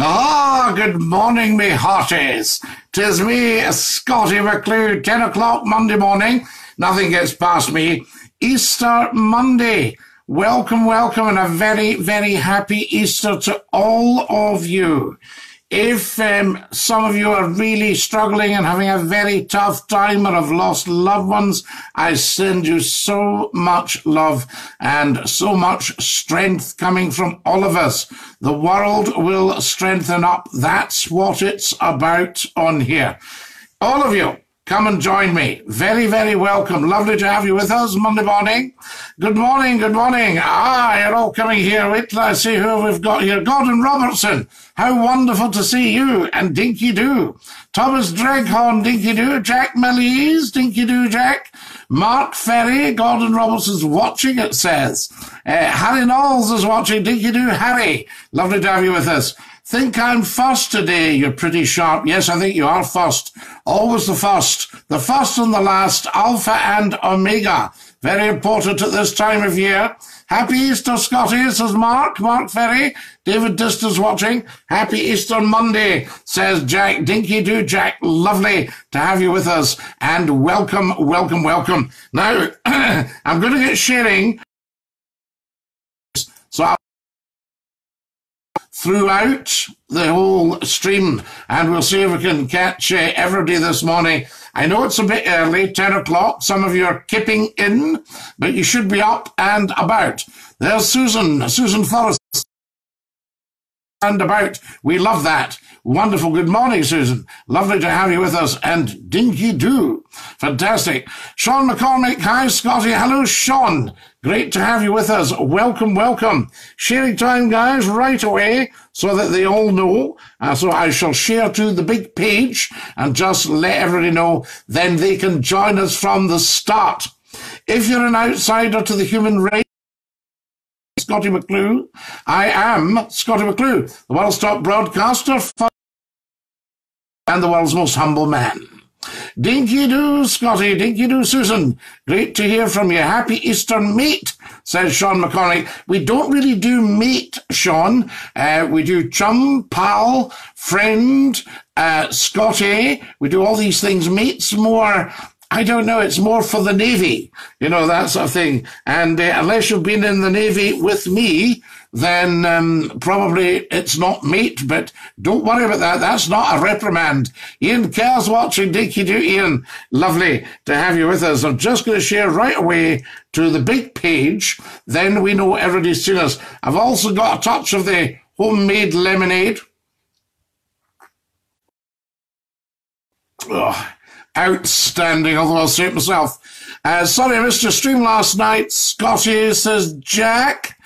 Ah, good morning, me hearties. Tis me, Scottie McClue, 10 o'clock Monday morning. Nothing gets past me. Easter Monday. Welcome, welcome, and a very, very happy Easter to all of you. If um, some of you are really struggling and having a very tough time or have lost loved ones, I send you so much love and so much strength coming from all of us. The world will strengthen up. That's what it's about on here. All of you, Come and join me. Very, very welcome. Lovely to have you with us Monday morning. Good morning, good morning. Ah, you're all coming here. Wait till I see who we've got here. Gordon Robertson. How wonderful to see you. And Dinky Doo. Thomas Dreghorn, Dinky Doo. Jack Melise, Dinky Doo, Jack. Mark Ferry, Gordon Robertson's watching, it says. Uh, Harry Knowles is watching. Dinky Doo, Harry. Lovely to have you with us. Think I'm first today. You're pretty sharp. Yes, I think you are first. Always the first. The first and the last. Alpha and Omega. Very important at this time of year. Happy Easter, Scotty, says Mark. Mark Ferry. David Dister's watching. Happy Easter Monday, says Jack. Dinky do, Jack. Lovely to have you with us. And welcome, welcome, welcome. Now, I'm going to get sharing. So I'll throughout the whole stream, and we'll see if we can catch uh, everybody this morning. I know it's a bit early, 10 o'clock. Some of you are kipping in, but you should be up and about. There's Susan, Susan Forrest. And about. We love that. Wonderful. Good morning, Susan. Lovely to have you with us. And Dinky do. Fantastic. Sean McCormick. Hi, Scotty. Hello, Sean. Great to have you with us. Welcome, welcome. Sharing time, guys, right away so that they all know. Uh, so I shall share to the big page and just let everybody know. Then they can join us from the start. If you're an outsider to the human race, Scottie McClue, I am Scottie McClue, the world's top broadcaster and the world's most humble man. Dinky doo, Scotty. Dinky doo, Susan. Great to hear from you. Happy Easter, mate, says Sean McCormick. We don't really do mate, Sean. Uh, we do chum, pal, friend, uh, Scotty. We do all these things. Mate's more I don't know. It's more for the Navy, you know, that sort of thing. And uh, unless you've been in the Navy with me, then um, probably it's not mate, but don't worry about that. That's not a reprimand. Ian Kerr's watching Dinky Doo. Ian, lovely to have you with us. I'm just going to share right away to the big page. Then we know everybody's seen us. I've also got a touch of the homemade lemonade. Oh, outstanding, although I'll say it myself. Uh, sorry, I missed your stream last night. Scotty says, Jack.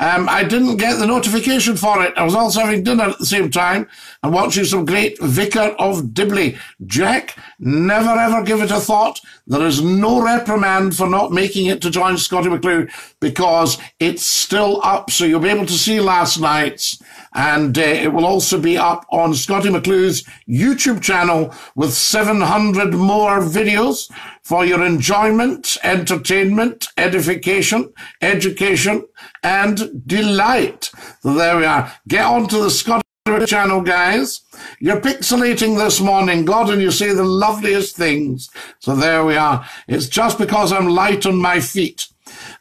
Um, I didn't get the notification for it. I was also having dinner at the same time and watching some great Vicar of Dibley. Jack, never ever give it a thought. There is no reprimand for not making it to join Scottie McClue because it's still up. So you'll be able to see last night's and uh, it will also be up on Scottie McClue's YouTube channel with 700 more videos for your enjoyment, entertainment, edification, education, and delight. So there we are. Get on to the Scotty channel, guys. You're pixelating this morning, God, and you say the loveliest things. So there we are. It's just because I'm light on my feet.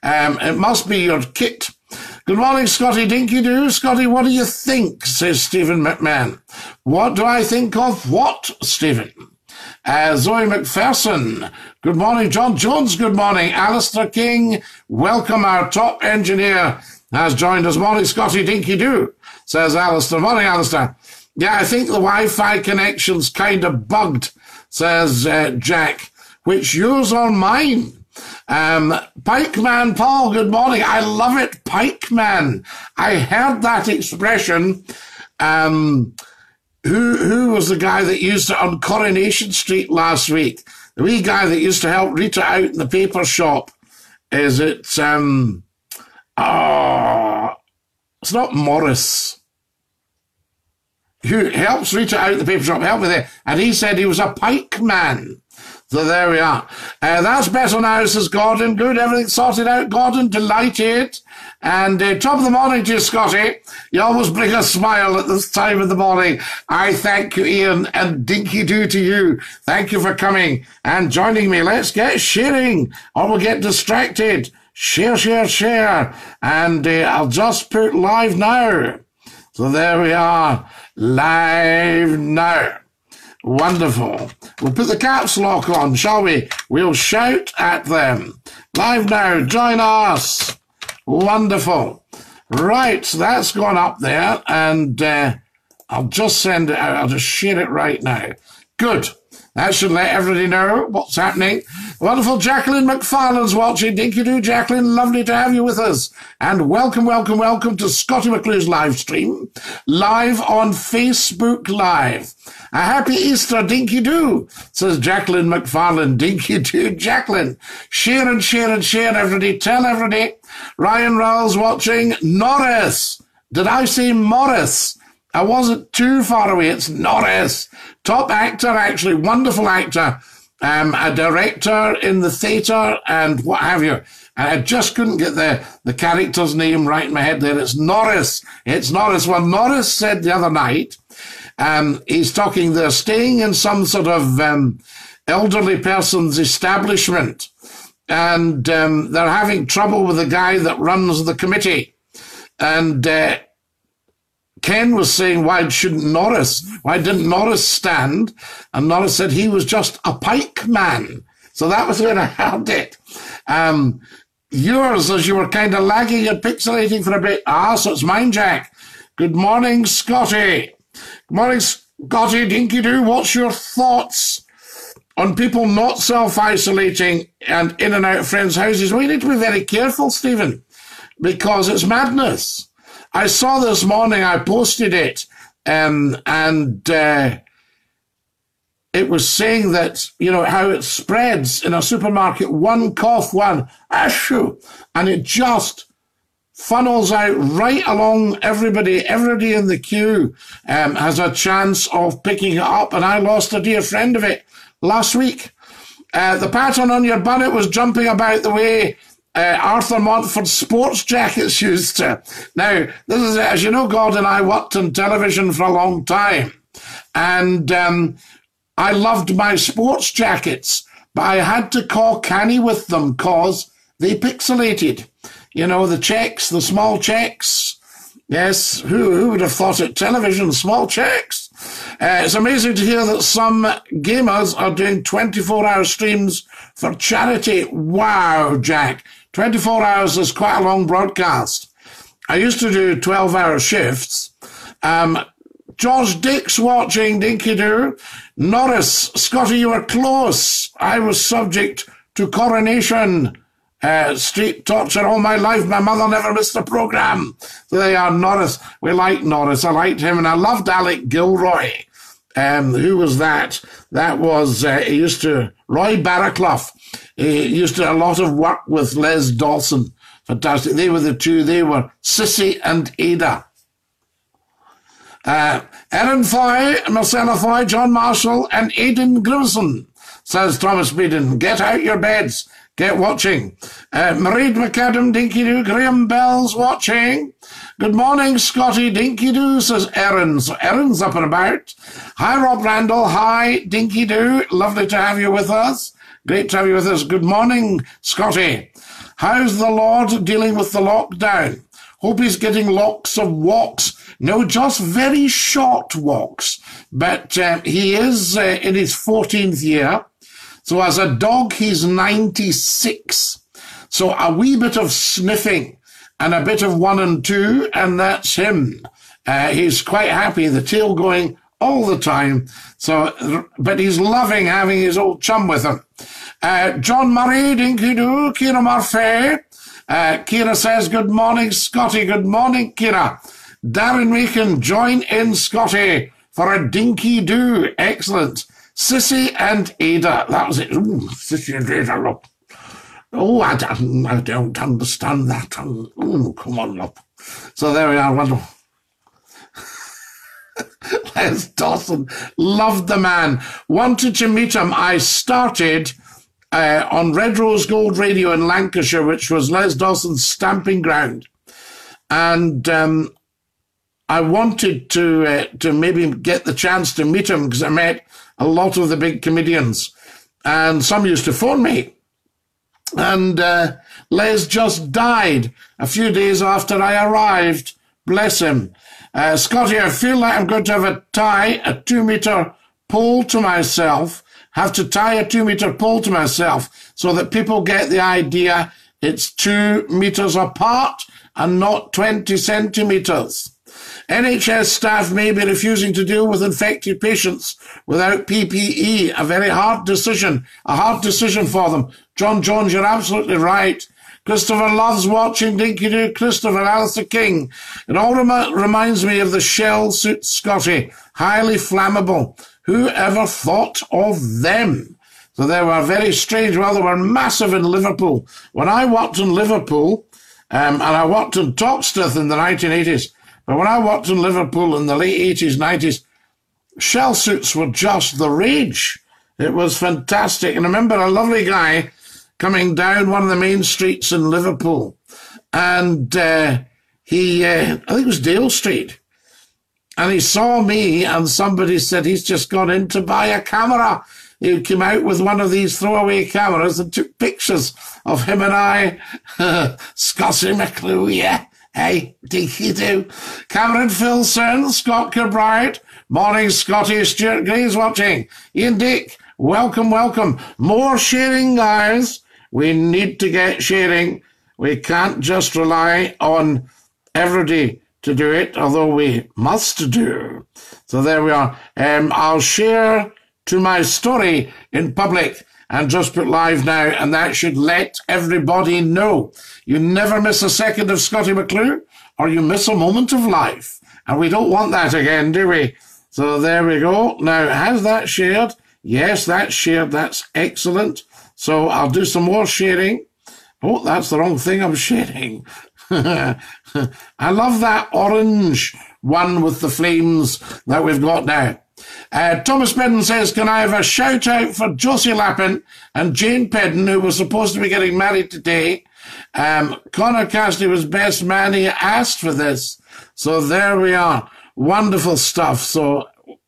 Um, it must be your kit. Good morning, Scotty Dinky Doo. Scotty, what do you think? says Stephen McMahon. What do I think of what, Stephen? Uh, Zoe McPherson. Good morning, John Jones. Good morning, Alistair King. Welcome, our top engineer has joined us. Morning, Scotty Dinky Doo, says Alistair. Morning, Alistair. Yeah, I think the Wi-Fi connection's kind of bugged, says uh, Jack, which yours or mine. Um, Pikeman Paul, good morning. I love it, Pikeman. I heard that expression. Um, who who was the guy that used it on Coronation Street last week? The wee guy that used to help Rita out in the paper shop. Is it um oh it's not Morris. Who helps Rita out in the paper shop, help me there. And he said he was a pike man. So there we are. Uh, that's better now, says Gordon. Good, everything sorted out. Gordon, delighted. And uh, top of the morning to you, Scotty. You always bring a smile at this time of the morning. I thank you, Ian, and dinky do to you. Thank you for coming and joining me. Let's get sharing or we'll get distracted. Share, share, share. And uh, I'll just put live now. So there we are. Live now. Wonderful. We'll put the caps lock on, shall we? We'll shout at them. Live now, join us. Wonderful. Right, that's gone up there, and uh, I'll just send it out. I'll just share it right now. Good. That should let everybody know what's happening. Wonderful Jacqueline McFarlane's watching. Dinky do, Jacqueline. Lovely to have you with us. And welcome, welcome, welcome to Scottie McClue's live stream, live on Facebook Live. A happy Easter, Dinky do, says Jacqueline McFarlane. Dinky do, Jacqueline. Share and share and share, everybody. Tell everybody. Ryan Rawls watching. Norris. Did I say Morris? I wasn't too far away. It's Norris. Top actor, actually. Wonderful actor. Um, a director in the theatre and what have you. And I just couldn't get the, the character's name right in my head there. It's Norris. It's Norris. Well, Norris said the other night, um, he's talking, they're staying in some sort of um, elderly person's establishment and um, they're having trouble with the guy that runs the committee. And uh, Ken was saying, why shouldn't Norris? Why didn't Norris stand? And Norris said he was just a pike man. So that was where I had it. Um, yours, as you were kind of lagging and pixelating for a bit. Ah, so it's mine, Jack. Good morning, Scotty. Good morning, Scotty Dinky Doo. What's your thoughts on people not self-isolating and in and out of friends' houses? We need to be very careful, Stephen, because it's madness. I saw this morning, I posted it, um, and uh, it was saying that, you know, how it spreads in a supermarket, one cough, one ashu, and it just funnels out right along everybody. Everybody in the queue um, has a chance of picking it up, and I lost a dear friend of it last week. Uh, the pattern on your bonnet was jumping about the way uh, Arthur Montford sports jackets used to. Now, this is, as you know, God and I worked in television for a long time. And um, I loved my sports jackets, but I had to call canny with them because they pixelated. You know, the checks, the small checks. Yes, who, who would have thought it? Television, small checks. Uh, it's amazing to hear that some gamers are doing 24 hour streams for charity. Wow, Jack. 24 hours is quite a long broadcast. I used to do 12 hour shifts. Um, George watching Dinky Doo. Norris, Scotty, you were close. I was subject to coronation uh, street torture all my life. My mother never missed a program. They are Norris. We like Norris. I liked him and I loved Alec Gilroy. Um, who was that? That was, uh, he used to, Roy Barraclough. He used to do a lot of work with Les Dawson. Fantastic. They were the two. They were Cissie and Ada. Uh, Erin Foy, Marcella Foy, John Marshall, and Aidan Grimson, says Thomas Beeden. Get out your beds. Get watching. Uh, Marie McAdam, Dinky Doo, Graham Bell's watching. Good morning, Scotty Dinky Doo, says Erin. So Erin's up and about. Hi, Rob Randall. Hi, Dinky Doo. Lovely to have you with us. Great to have you with us. Good morning, Scotty. How's the Lord dealing with the lockdown? Hope he's getting lots of walks. No, just very short walks. But uh, he is uh, in his 14th year. So as a dog, he's 96. So a wee bit of sniffing and a bit of one and two, and that's him. Uh, he's quite happy, the tail going all the time. So, but he's loving having his old chum with him. Uh, John Murray, Dinky Doo, Kira Murphy. Uh, Kira says, good morning, Scotty. Good morning, Kira. Darren Macon, join in, Scotty, for a Dinky Doo. Excellent. Cissie and Ada. That was it. Ooh, Cissie and Ada, look. Oh, I don't, I don't understand that. Oh, come on, look. So there we are. Wonderful. Les Dawson. Loved the man. Wanted to meet him. I started uh, on Red Rose Gold Radio in Lancashire, which was Les Dawson's stamping ground. And um, I wanted to uh, to maybe get the chance to meet him because I met a lot of the big comedians, and some used to phone me. And uh, Les just died a few days after I arrived. Bless him. Uh, Scotty, I feel like I'm going to have a tie a two meter pole to myself. Have to tie a two meter pole to myself so that people get the idea it's two meters apart and not 20 centimeters. NHS staff may be refusing to deal with infected patients without PPE. A very hard decision, a hard decision for them. John Jones, you're absolutely right. Christopher loves watching Dinky Doo. Christopher, Alistair King. It all rem- reminds me of the shell suit Scotty. Highly flammable. Who ever thought of them? So they were very strange. Well, they were massive in Liverpool. When I worked in Liverpool, um, and I worked in Toxteth in the 1980s, but when I worked in Liverpool in the late 80s, 90s, shell suits were just the rage. It was fantastic. And I remember a lovely guy coming down one of the main streets in Liverpool. And uh, he, uh, I think it was Dale Street. And he saw me, and somebody said he's just gone in to buy a camera. He came out with one of these throwaway cameras and took pictures of him and I. Scottie McClue, yeah. Hey, dinky do. Cameron Filson, Scott Kilbride. Morning, Scotty. Stuart Gray's watching. Ian Dick, welcome, welcome. More sharing, guys. We need to get sharing. We can't just rely on everybody to do it, although we must do. So there we are. Um, I'll share to my story in public and just put live now, and that should let everybody know. You never miss a second of Scottie McClue, or you miss a moment of life. And we don't want that again, do we? So there we go. Now, has that shared? Yes, that's shared. That's excellent. So I'll do some more sharing. Oh, that's the wrong thing I'm sharing. I love that orange one with the flames that we've got now. Uh, Thomas Pedden says, Can I have a shout out for Josie Lappin and Jane Pedden, who was supposed to be getting married today? Um, Connor Cassidy was best man. He asked for this. So there we are. Wonderful stuff. So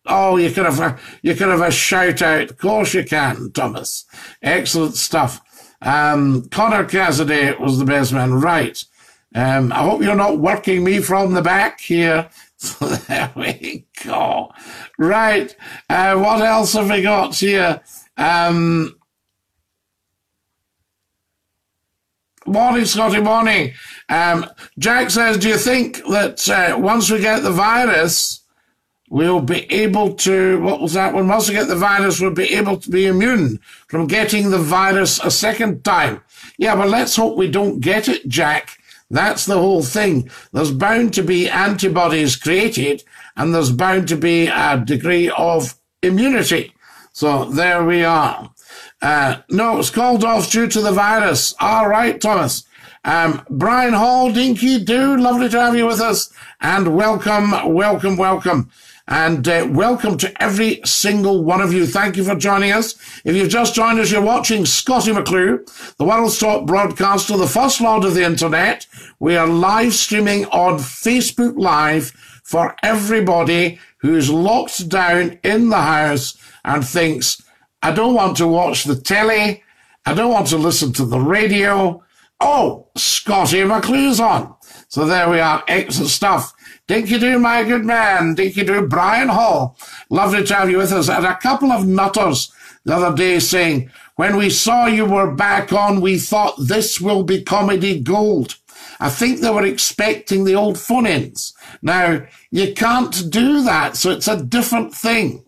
Oh, you could have a, you could have a shout out. Of course you can, Thomas. Excellent stuff. Um, Connor Cassidy was the best man. Right. Um, I hope you're not working me from the back here. There we go. Right. Uh, what else have we got here? Um, morning, Scotty, morning. Um, Jack says, do you think that uh, once we get the virus, we'll be able to, what was that one? Once we get the virus, we'll be able to be immune from getting the virus a second time. Yeah, but let's hope we don't get it, Jack. That's the whole thing. There's bound to be antibodies created and there's bound to be a degree of immunity. So there we are. Uh, no, it's called off due to the virus. All right, Thomas. Um, Brian Hall, Dinky Doo, lovely to have you with us and welcome, welcome, welcome. And uh, welcome to every single one of you. Thank you for joining us. If you've just joined us, you're watching Scottie McClue, the world's top broadcaster, the first lord of the internet. We are live streaming on Facebook Live for everybody who's locked down in the house and thinks, I don't want to watch the telly. I don't want to listen to the radio. Oh, Scottie McClue's on. So there we are. Excellent stuff. Dinky do, my good man. Thank you, do, Brian Hall. Lovely to have you with us. And a couple of nutters the other day saying, when we saw you were back on, we thought this will be comedy gold. I think they were expecting the old phone ins. Now, you can't do that, so it's a different thing.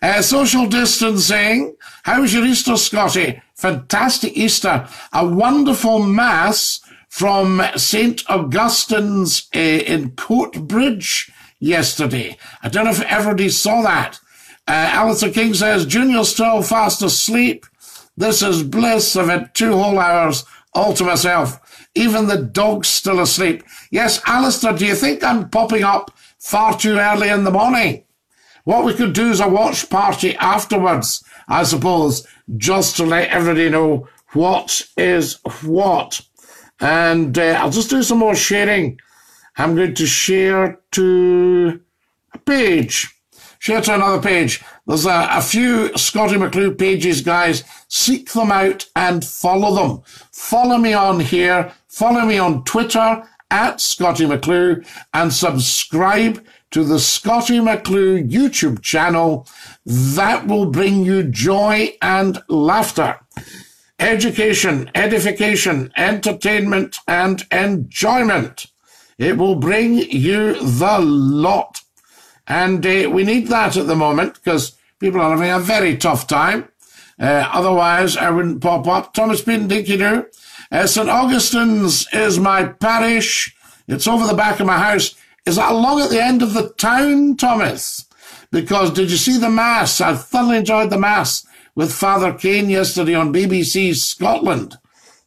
Uh, social distancing. How was your Easter, Scotty? Fantastic Easter. A wonderful mass from St. Augustine's uh, in Coatbridge yesterday. I don't know if everybody saw that. Uh, Alistair King says, Junior's still fast asleep. This is bliss. I've had two whole hours all to myself. Even the dog's still asleep. Yes, Alistair, do you think I'm popping up far too early in the morning? What we could do is a watch party afterwards, I suppose, just to let everybody know what is what. And uh, I'll just do some more sharing. I'm going to share to a page. Share to another page. There's a, a few Scottie McClue pages, guys. Seek them out and follow them. Follow me on here. Follow me on Twitter at Scottie McClue and subscribe to the Scottie McClue YouTube channel. That will bring you joy and laughter, education, edification, entertainment, and enjoyment. It will bring you the lot. And uh, we need that at the moment because people are having a very tough time. Uh, otherwise, I wouldn't pop up. Thomas Payne Dinky Doo. Uh, St. Augustine's is my parish. It's over the back of my house. Is that along at the end of the town, Thomas? Because did you see the Mass? I thoroughly enjoyed the Mass with Father Kane yesterday on BBC Scotland.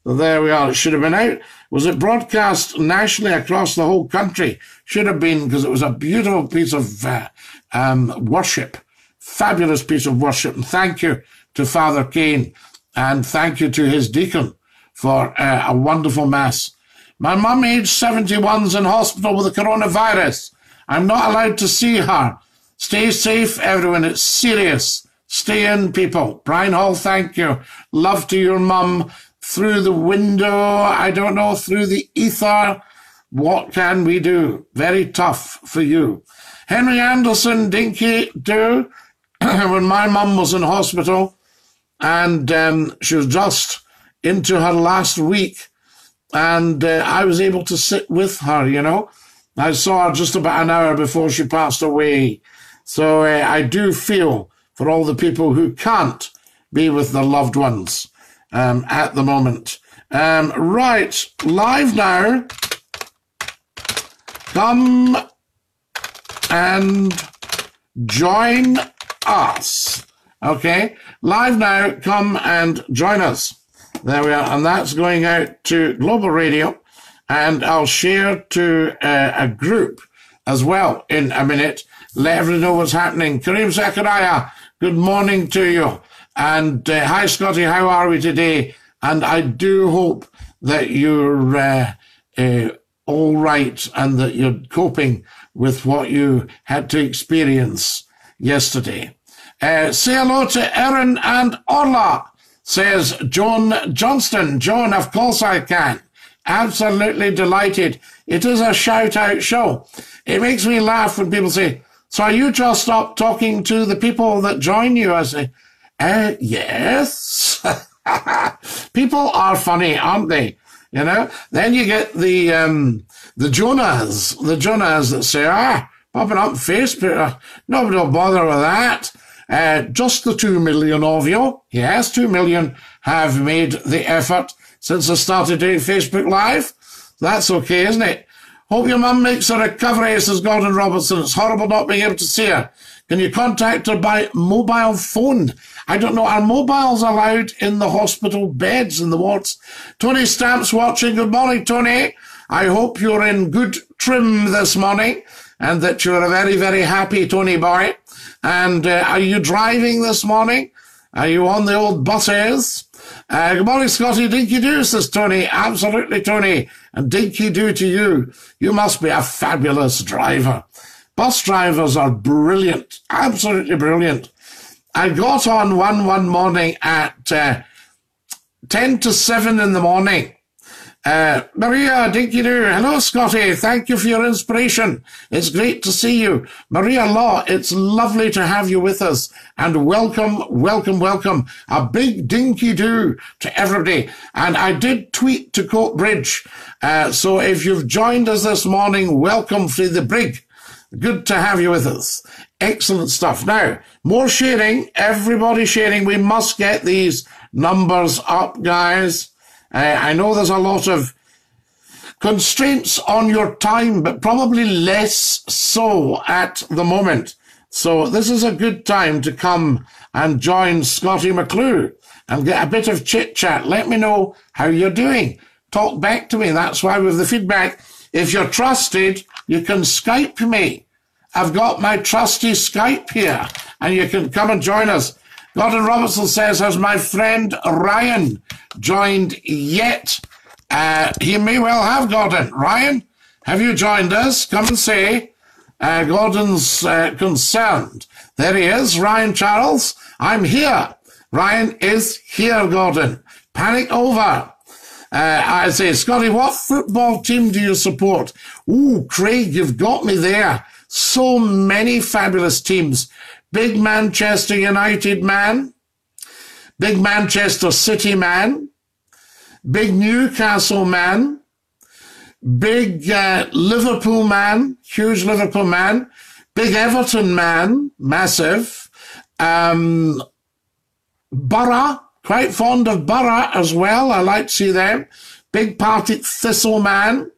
There we are. It should have been out. Was it broadcast nationally across the whole country? Should have been because it was a beautiful piece of uh, um, worship. Fabulous piece of worship. And thank you to Father Kane and thank you to his deacon for uh, a wonderful Mass. My mum, aged 71, is in hospital with the coronavirus. I'm not allowed to see her. Stay safe, everyone. It's serious. Stay in, people. Brian Hall, thank you. Love to your mum. Through the window, I don't know, through the ether. What can we do? Very tough for you. Henry Anderson, Dinky Doo, when my mum was in hospital and um, she was just into her last week and uh, I was able to sit with her, you know. I saw her just about an hour before she passed away. So uh, I do feel for all the people who can't be with their loved ones um, at the moment. Um, right, live now. Come and join us. Okay, live now. Come and join us. There we are. And that's going out to Global Radio. And I'll share to uh, a group as well in a minute. Let everyone know what's happening. Kareem Zachariah, good morning to you. And uh, hi, Scotty, how are we today? And I do hope that you're uh, uh, all right and that you're coping with what you had to experience yesterday. Uh, say hello to Erin and Orla says John Johnston. John, of course I can. Absolutely delighted. It is a shout out show. It makes me laugh when people say, so you just stop talking to the people that join you? I say, uh, yes. people are funny, aren't they? You know, then you get the, um, the Jonas, the Jonas that say, ah, popping up Facebook. Nobody will bother with that. Uh, just the two million of you, yes, two million have made the effort since I started doing Facebook Live. That's okay, isn't it? Hope your mum makes a recovery, says Gordon Robertson. It's horrible not being able to see her. Can you contact her by mobile phone? I don't know. Are mobiles allowed in the hospital beds in the wards? Tony Stamps watching. Good morning, Tony. I hope you're in good trim this morning and that you're a very, very happy Tony boy. And uh, are you driving this morning? Are you on the old buses? Uh, good morning, Scottie. Dinky do, says Tony. Absolutely, Tony. And dinky do to you. You must be a fabulous driver. Bus drivers are brilliant. Absolutely brilliant. I got on one one morning at uh, 10 to 7 in the morning uh, Maria Dinky-Doo, hello Scotty, thank you for your inspiration. It's great to see you. Maria Law, it's lovely to have you with us. And welcome, welcome, welcome. A big dinky-doo to everybody. And I did tweet to Coatbridge. Uh, so if you've joined us this morning, welcome for the brig. Good to have you with us. Excellent stuff. Now, more sharing, everybody sharing. We must get these numbers up, guys. Uh, I know there's a lot of constraints on your time, but probably less so at the moment. So this is a good time to come and join Scottie McClue and get a bit of chit chat. Let me know how you're doing. Talk back to me. That's why with the feedback, if you're trusted, you can Skype me I've got my trusty Skype here, and you can come and join us. Gordon Robertson says, has my friend Ryan joined yet? Uh, he may well have, Gordon. Ryan, have you joined us? Come and say. Uh, Gordon's uh, concerned. There he is, Ryan Charles. I'm here. Ryan is here, Gordon. Panic over. Uh, I say, Scotty, what football team do you support? Ooh, Craig, you've got me there. So many fabulous teams. Big Manchester United man, big Manchester City man, big Newcastle man, big uh, Liverpool man, huge Liverpool man, big Everton man, massive, um, Borough, quite fond of Borough as well. I like to see them. Big Partick Thistle man,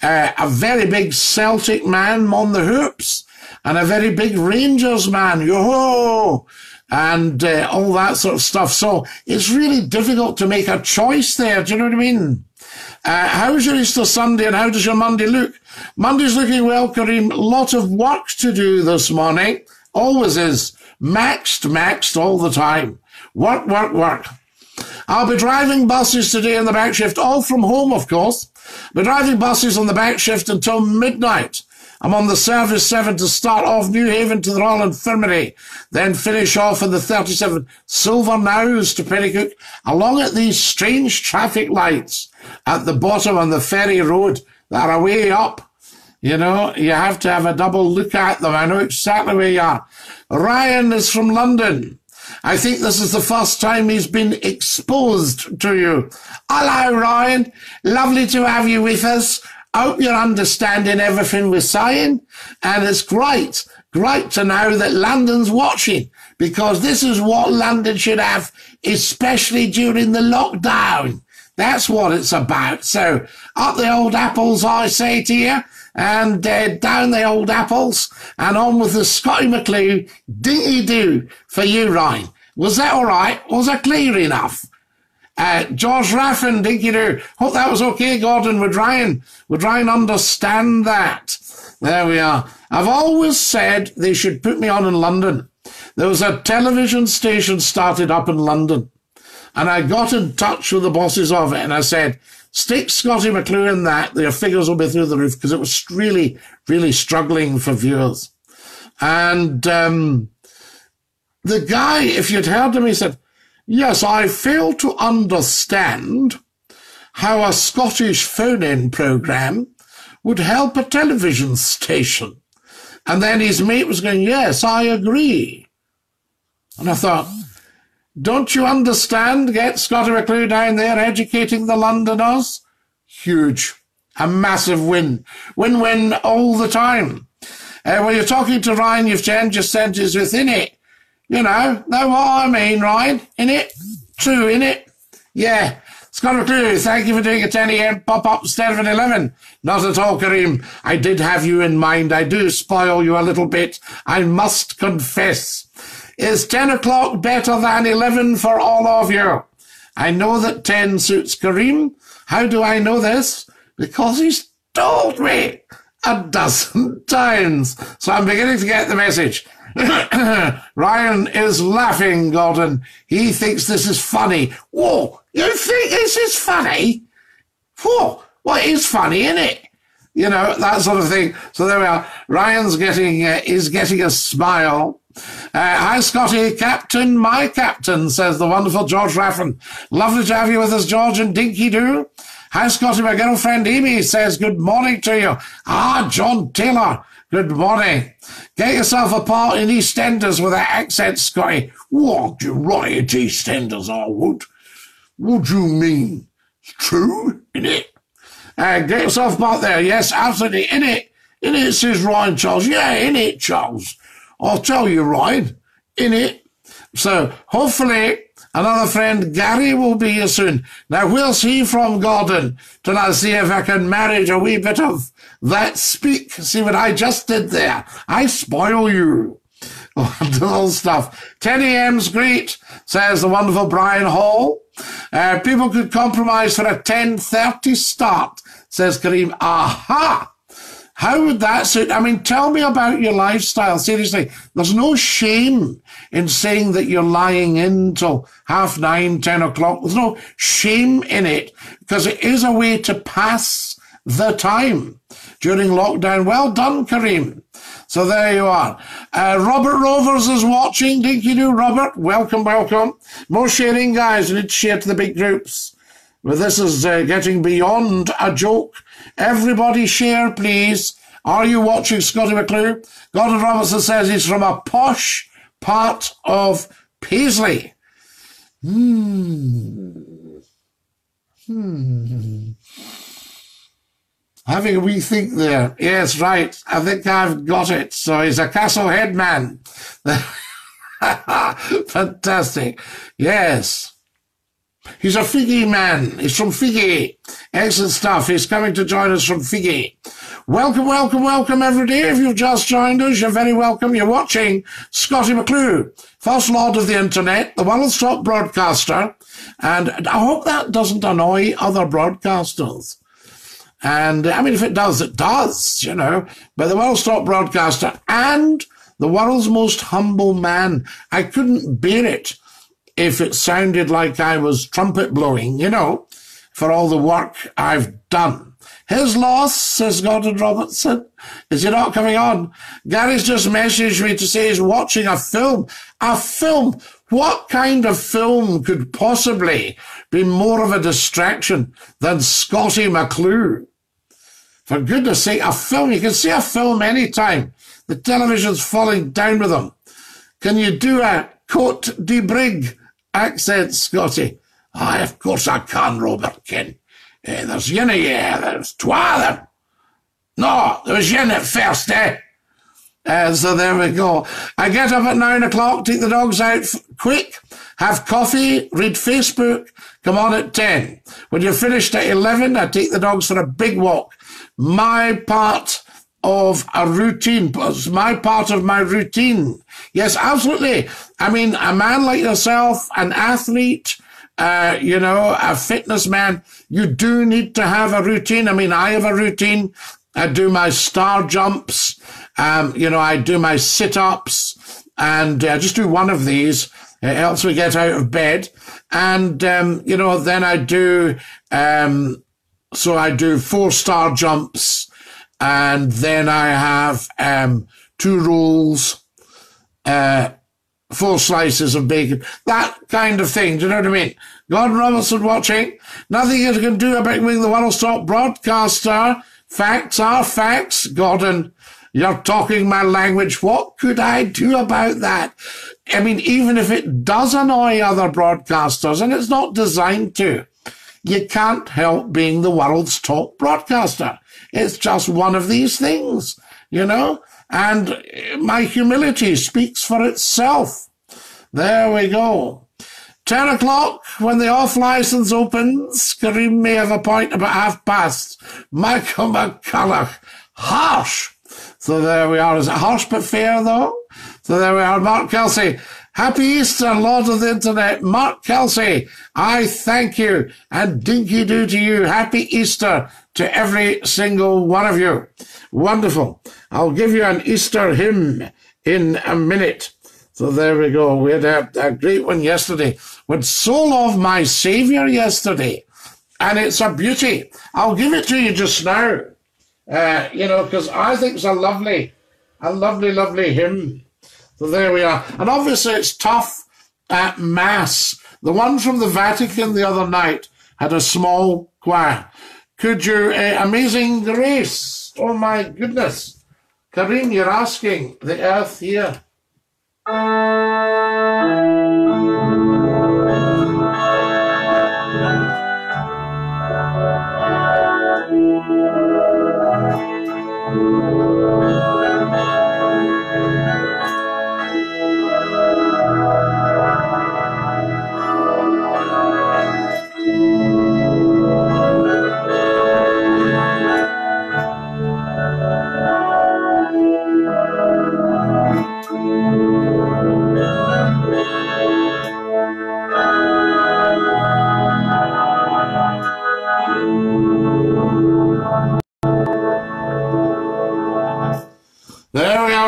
uh, a very big Celtic man. On the hoops and a very big Rangers man, yo ho and uh, all that sort of stuff. So it's really difficult to make a choice there. Do you know what I mean? Uh, how's your Easter Sunday and how does your Monday look? Monday's looking well, Kareem. Lot of work to do this morning. Always is. Maxed, maxed all the time. Work, work, work. I'll be driving buses today in the back shift, all from home, of course. I'll be driving buses on the back shift until midnight. I'm on the Service 7 to start off Newhaven to the Royal Infirmary, then finish off in the 37 Silverknowes to Penicuik, along at these strange traffic lights at the bottom on the ferry road that are way up. You know, you have to have a double look at them. I know exactly where you are. Ryan is from London. I think this is the first time he's been exposed to you. Hello, Ryan. Lovely to have you with us. Hope you're understanding everything we're saying. And it's great, great to know that London's watching because this is what London should have, especially during the lockdown. That's what it's about. So up the old apples, I say to you, and uh, down the old apples, and on with the Scottie McClue dinky do for you, Ryan. Was that all right? Was that clear enough? Uh, George Raffin, thank you. Do. Hope that was okay, Gordon. Trying, we're trying to understand that. There we are. I've always said they should put me on in London. There was a television station started up in London, and I got in touch with the bosses of it, and I said, stick Scottie McClue in that, their figures will be through the roof, because it was really, really struggling for viewers. And um, the guy, if you'd heard him, he said, Yes, I fail to understand how a Scottish phone-in programme would help a television station. And then his mate was going, yes, I agree. And I thought, don't you understand? Get Scottie McClue down there educating the Londoners. Huge. A massive win. Win-win all the time. Uh, when you're talking to Ryan, you've changed your sentence within it. You know, know what I mean, right? In it? True, in it? Yeah. Scott McClue, thank you for doing a 10 a.m. pop-up instead of an 11. Not at all, Kareem. I did have you in mind. I do spoil you a little bit. I must confess. Is 10 o'clock better than 11 for all of you? I know that 10 suits Kareem. How do I know this? Because he's told me a dozen times. So I'm beginning to get the message. Ryan is laughing, Gordon. He thinks this is funny. Whoa, you think this is funny? Whoa, well, it is funny, isn't it? You know, that sort of thing. So there we are. Ryan's getting, uh, is getting a smile. Uh, hi, Scotty, Captain, my captain, says the wonderful George Raffin. Lovely to have you with us, George and Dinky Doo. Hi, Scotty, my girlfriend Amy says good morning to you. Ah, John Taylor. Good morning. Get yourself a part in EastEnders with that accent, Scotty. What you write EastEnders, I would? What do you mean? It's true, it? Uh, get yourself part there. Yes, absolutely. In it. In it, says Ryan Charles. Yeah, in it, Charles. I'll tell you, Ryan. In it. So hopefully Another friend, Gary, will be here soon. Now, where's he from, Gordon? I see if I can manage a wee bit of that speak. See what I just did there? I spoil you. Wonderful stuff. 10 a.m.'s great, says the wonderful Brian Hall. Uh, people could compromise for a 10.30 start, says Kareem. Aha! How would that suit? I mean, tell me about your lifestyle. Seriously, there's no shame in saying that you're lying in till half nine, ten o'clock. There's no shame in it because it is a way to pass the time during lockdown. Well done, Kareem. So there you are. Uh, Robert Rovers is watching. Dinky do, Robert. Welcome, welcome. More sharing, guys. You need to share to the big groups. But this is uh, getting beyond a joke. Everybody share, please. Are you watching Scottie McClue? Gordon Robertson says he's from a posh part of Paisley. Hmm. Hmm. Having a wee think there. Yes, right. I think I've got it. So he's a Castlehead man. Fantastic. Yes. He's a Figgy man. He's from Figgy. Excellent stuff. He's coming to join us from Figgy. Welcome, welcome, welcome, everybody. If you've just joined us, you're very welcome. You're watching Scottie McClue, First Lord of the Internet, the world's top broadcaster. And I hope that doesn't annoy other broadcasters. And I mean, if it does, it does, you know. But the world's top broadcaster and the world's most humble man. I couldn't bear it if it sounded like I was trumpet blowing, you know, for all the work I've done. His loss, says Gordon Robertson. Is he not coming on? Gary's just messaged me to say he's watching a film. A film? What kind of film could possibly be more of a distraction than Scottie McClue? For goodness sake, a film. You can see a film anytime. The television's falling down with them. Can you do a Cote de Brig accent, Scotty. Aye, of course I can, Robert Ken. Uh, there's yin yeah, there's twa them. No, there was yin at first, eh? Uh, so there we go. I get up at nine o'clock, take the dogs out f- quick, have coffee, read Facebook, come on at 10. When you're finished at 11, I take the dogs for a big walk. My part of a routine, my part of my routine. Yes, absolutely. I mean, a man like yourself, an athlete, uh, you know, a fitness man, you do need to have a routine. I mean, I have a routine. I do my star jumps. Um, you know, I do my sit ups and I uh, just do one of these. It helps me get out of bed. And, um, you know, then I do, um, so I do four star jumps and then I have um, two rolls, uh, four slices of bacon, that kind of thing. Do you know what I mean? Gordon Robertson watching. Nothing you can do about being the world's top broadcaster. Facts are facts, Gordon. You're talking my language. What could I do about that? I mean, even if it does annoy other broadcasters, and it's not designed to, you can't help being the world's top broadcaster. It's just one of these things, you know? And my humility speaks for itself. There we go. 10 o'clock, when the off license opens, Kareem may have a point about half past. Michael McCulloch, harsh. So there we are. Is it harsh but fair, though? So there we are. Mark Kelsey, Happy Easter, Lord of the Internet. Mark Kelsey, I thank you and dinky do to you. Happy Easter to every single one of you. Wonderful. I'll give you an Easter hymn in a minute. So there we go. We had a, a great one yesterday. With Soul of My Saviour yesterday. And it's a beauty. I'll give it to you just now. Uh, you know, because I think it's a lovely, a lovely, lovely hymn. So there we are. And obviously it's tough at Mass. The one from the Vatican the other night had a small choir. Could you, uh, Amazing Grace, oh my goodness. Kareem, you're asking the earth here.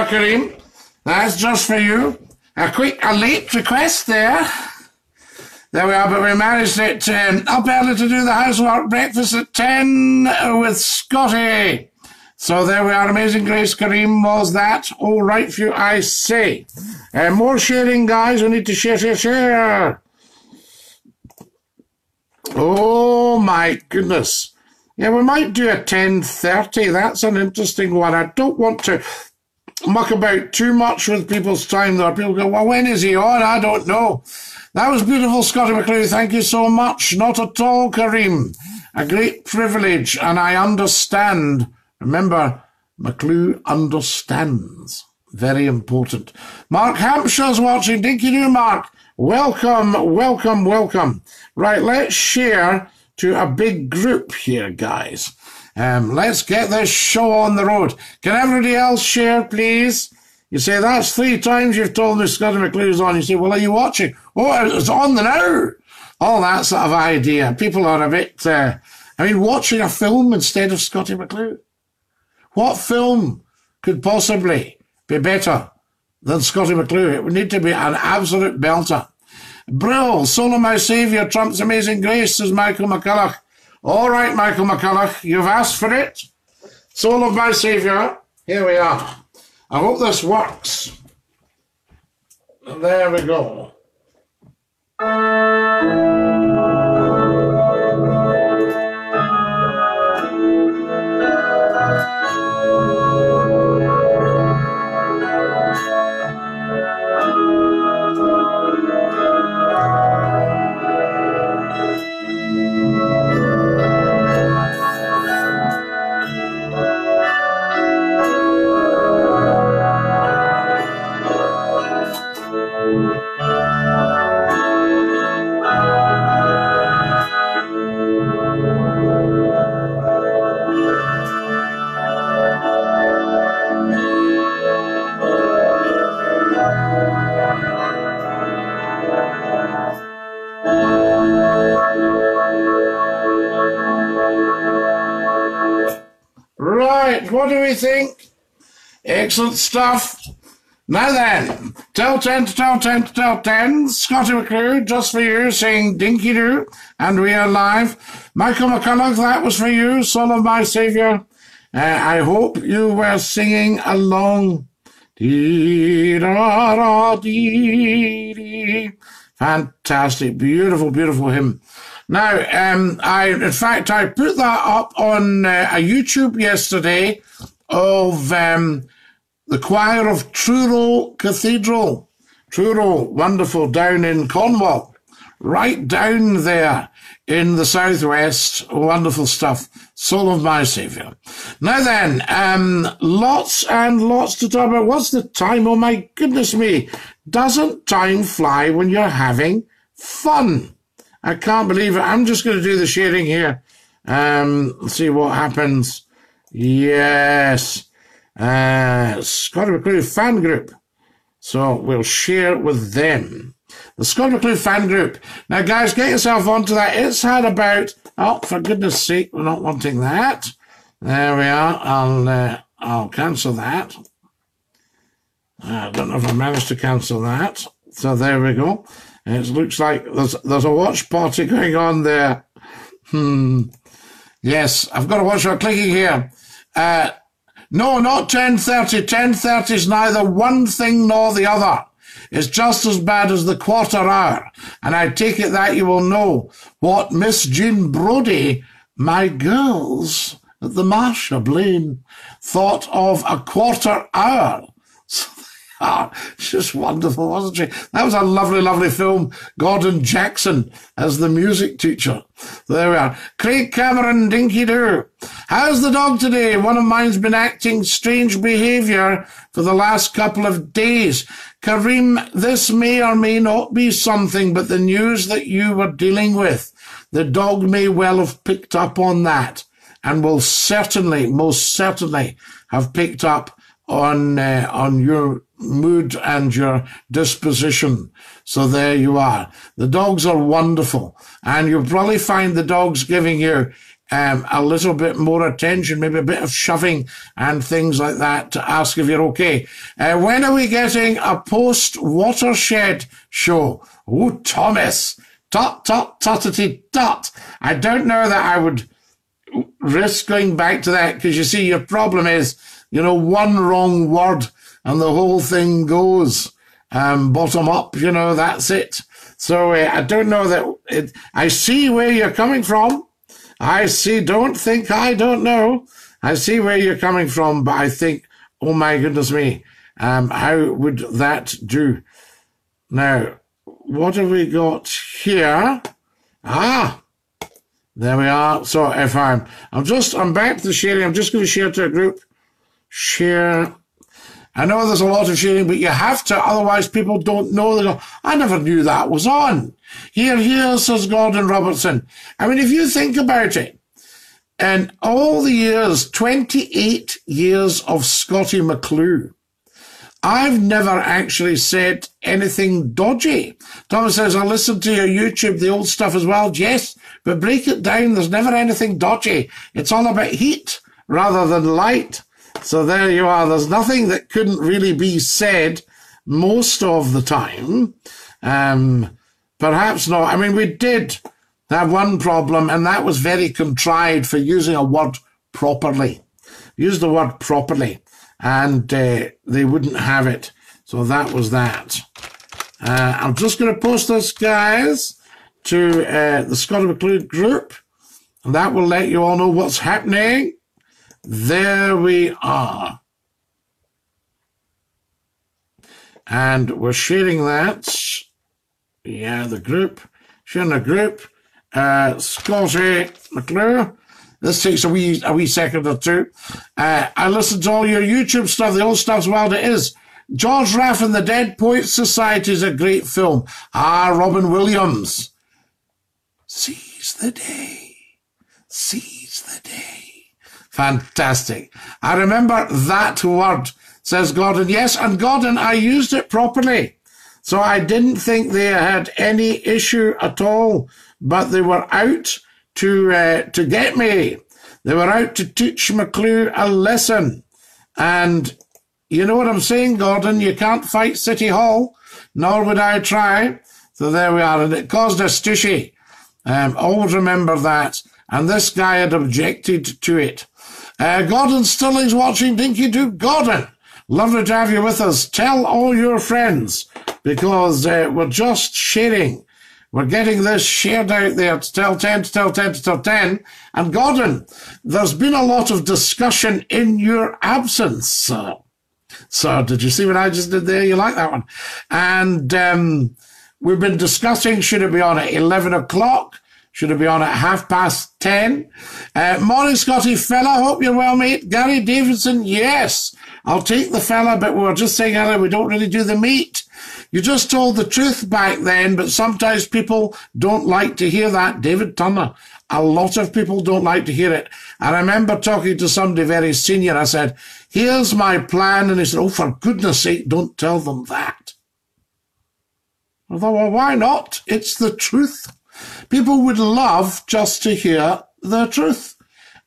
Kareem. That's just for you. A quick, a late request there. There we are, but we managed it um, up early to do the housework breakfast at 10 with Scotty. So there we are. Amazing Grace Kareem was that. All right for you, I say. Uh, more sharing, guys. We need to share, share, share. Oh my goodness. Yeah, we might do a 10.30. That's an interesting one. I don't want to muck about too much with people's time there. People go, well, when is he on? I don't know. That was beautiful, Scottie McClue. Thank you so much. Not at all, Kareem. A great privilege, and I understand. Remember, McClue understands. Very important. Mark Hampshire's watching. Dinky Doo, Mark. Welcome, welcome, welcome. Right, let's share to a big group here, guys. Um, let's get this show on the road. Can everybody else share, please? You say, that's three times you've told me Scottie McClue's on. You say, well, are you watching? Oh, it's on the now. All that sort of idea. People are a bit, uh, I mean, watching a film instead of Scottie McClue. What film could possibly be better than Scottie McClue? It would need to be an absolute belter. Brill, Soul of My Saviour, Trump's Amazing Grace, says Michael McCulloch. All right, Michael McCulloch, you've asked for it. Soul of My Saviour, here we are. I hope this works. There we go. Excellent stuff. Now then, tell 10 to tell 10 to tell 10. Scottie McClue, just for you, saying Dinky Doo, and we are live. Michael McCulloch, that was for you, Son of My Saviour. Uh, I hope you were singing along. Fantastic, beautiful, beautiful hymn. Now, um, I, in fact, I put that up on uh, a YouTube yesterday of um, the choir of Truro Cathedral. Truro, wonderful, down in Cornwall, right down there in the southwest. Wonderful stuff. Soul of my Saviour. Now then, um, lots and lots to talk about. What's the time? Oh my goodness me. Doesn't time fly when you're having fun? I can't believe it. I'm just going to do the sharing here. Um, see what happens. Yes. Uh, Scottie McClue fan group. So we'll share with them. The Scottie McClue fan group. Now, guys, get yourself onto that. It's had about, oh, for goodness sake, we're not wanting that. There we are. I'll, uh, I'll cancel that. I don't know if I managed to cancel that. So there we go. It looks like there's there's a watch party going on there. Hmm. Yes, I've got to watch what clicking here. Uh, no, not 10.30. 10.30 is neither one thing nor the other. It's just as bad as the quarter hour. And I take it that you will know what Miss Jean Brodie, my girls at the Marcia Blaine, thought of a quarter hour. Ah, just wonderful, wasn't she? That was a lovely, lovely film. Gordon Jackson as the music teacher. There we are. Craig Cameron, Dinky Doo. How's the dog today? One of mine's been acting strange behaviour for the last couple of days. Kareem, this may or may not be something, but the news that you were dealing with, the dog may well have picked up on that and will certainly, most certainly have picked up on, uh, on your mood and your disposition. So there you are. The dogs are wonderful. And you'll probably find the dogs giving you um, a little bit more attention, maybe a bit of shoving and things like that to ask if you're okay. Uh, when are we getting a post watershed show? Oh, Thomas. Tut, tut, tutty, tut. I don't know that I would risk going back to that because you see, your problem is, you know, one wrong word and the whole thing goes um, bottom up, you know, that's it. So uh, I don't know that it, I see where you're coming from. I see, don't think I don't know. I see where you're coming from, but I think, oh my goodness me, um, how would that do? Now, what have we got here? Ah, there we are. So if I'm, I'm just, I'm back to the sharing. I'm just going to share to a group. Share. I know there's a lot of sharing, but you have to, otherwise people don't know. They go, I never knew that was on. Here, here, says Gordon Robertson. I mean, if you think about it, and all the years, 28 years of Scottie McClue, I've never actually said anything dodgy. Thomas says, I listened to your YouTube, the old stuff as well. Yes, but break it down. There's never anything dodgy. It's all about heat rather than light. So there you are. There's nothing that couldn't really be said most of the time. Um, perhaps not. I mean, we did have one problem, and that was very contrived for using a word properly. Use the word properly and uh, they wouldn't have it. So that was that. Uh, I'm just going to post this, guys, to uh, the Scottie McClue group, and that will let you all know what's happening. There we are. And we're sharing that. Yeah, the group. Sharing the group. Uh, Scottie McClue. This takes a wee a wee second or two. Uh, I listen to all your YouTube stuff. The old stuff's wild. It is. George Raff and the Dead Poets Society is a great film. Ah, Robin Williams. Seize the day. Seize the day. Fantastic. I remember that word, says Gordon. Yes, and Gordon, I used it properly. So I didn't think they had any issue at all, but they were out to uh, to get me. They were out to teach McClue a lesson. And you know what I'm saying, Gordon? You can't fight City Hall, nor would I try. So there we are. And it caused a stushy. Um, always remember that. And this guy had objected to it. Uh, Gordon Stilling's watching Dinky Doo. Gordon, lovely to have you with us. Tell all your friends because uh, we're just sharing we're getting this shared out there to tell 10, to tell 10, to tell 10. And Gordon, there's been a lot of discussion in your absence, sir. So did you see what I just did there? You like that one? And um, we've been discussing, should it be on at 11 o'clock? Should it be on at half past 10? Uh, morning, Scottie fella. Hope you're well, mate. Gary Davidson, yes. I'll take the fella, but we were just saying earlier we don't really do the meat. You just told the truth back then, but sometimes people don't like to hear that. David Turner. A lot of people don't like to hear it. I remember talking to somebody very senior. I said, here's my plan. And he said, oh, for goodness sake, don't tell them that. I thought, well, why not? It's the truth. People would love just to hear the truth.